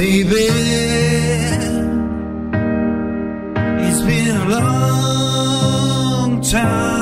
Baby, it's been a long time